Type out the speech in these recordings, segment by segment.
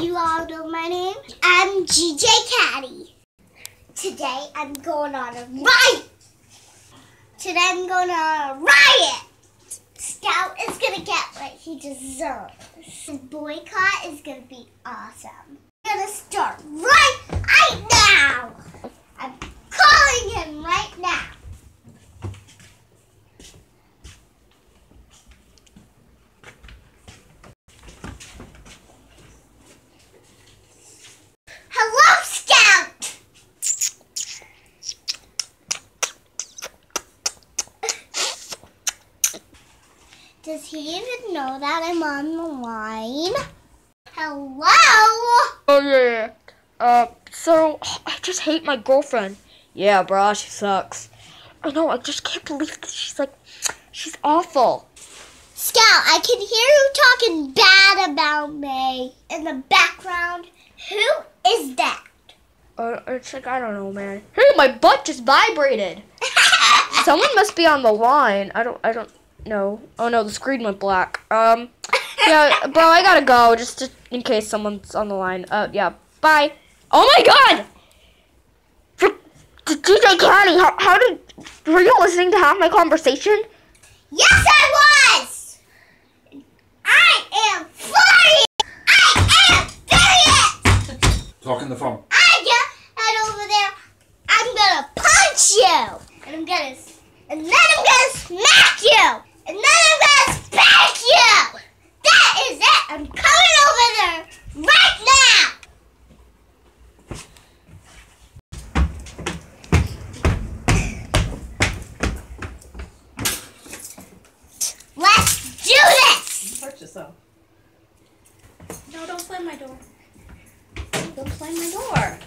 you all know my name. I'm DJ Katty. Today I'm going on a riot. Today I'm going on a riot. Scout is gonna get what he deserves. The boycott is gonna be awesome. I'm gonna start right, right now. I'm calling him right now. Hello, Scout! Does he even know that I'm on the line? Hello? Oh yeah. Uh, so I just hate my girlfriend. Yeah, bro, she sucks. I know. I just can't believe that she's like, she's awful. Scout, I can hear you talking bad about me in the background. Who is that? Uh, it's like I don't know, man. Hey, my butt just vibrated. Someone must be on the line. I don't. I don't know. Oh no, the screen went black. Um, yeah, bro, I gotta go just, just in case someone's on the line. Uh, yeah, bye. Oh my god! DJ Katty, how, how did were you listening to half my conversation? Yes, I was! I am funny! I am furious! Talk in the phone. I get head over there. I'm gonna punch you! And I'm gonna, and then I'm gonna smack you! And then I'm gonna spank you! That is it! I'm coming over there right now! Let's do this! Hurt yourself. No, don't slam my door. Don't slam my door.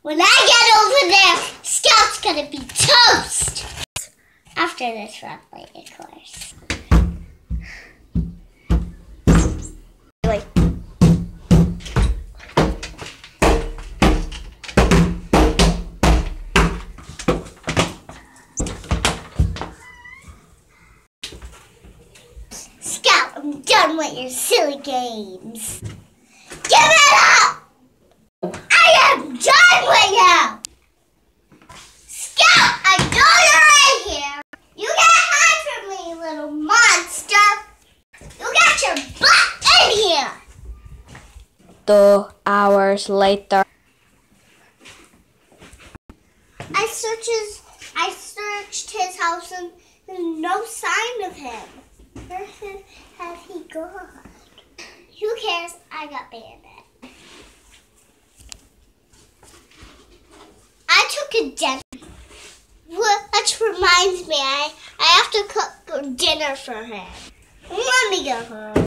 When I get over there, Scout's gonna be toast! After this run play, of course. Like, Scout, I'm done with your silly games. Give it up! I am done with you! Scout, I know you're right here. You get high from me, little monster. You got your butt in here. Two hours later. I searches, I searched his house and there's no sign of him. Where has he gone? Who cares? I got bandit. I took a. Well, Which reminds me, I, I have to cook dinner for him. Let me go home.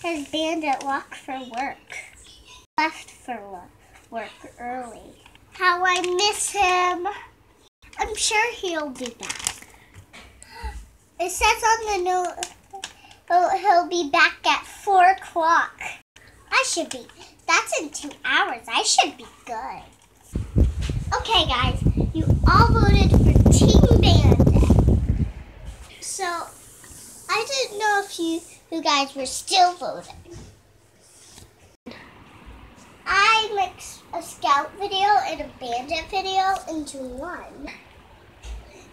says Bandit walk for work. Left for wo- work early. How I miss him. I'm sure he'll be back. It says on the note he'll, oh, he'll be back at 4 o'clock. I should be, that's in two hours. I should be good. Okay, guys, you all voted for Team Bandit. So, I didn't know if you, you guys were still voting. I mixed a scout video and a bandit video into one.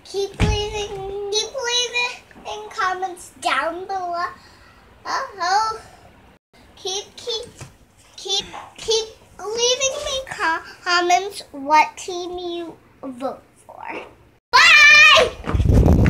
Keep leaving, keep leaving in comments down below. Uh oh, keep, keep, keep, keep leaving me comments what team you vote for.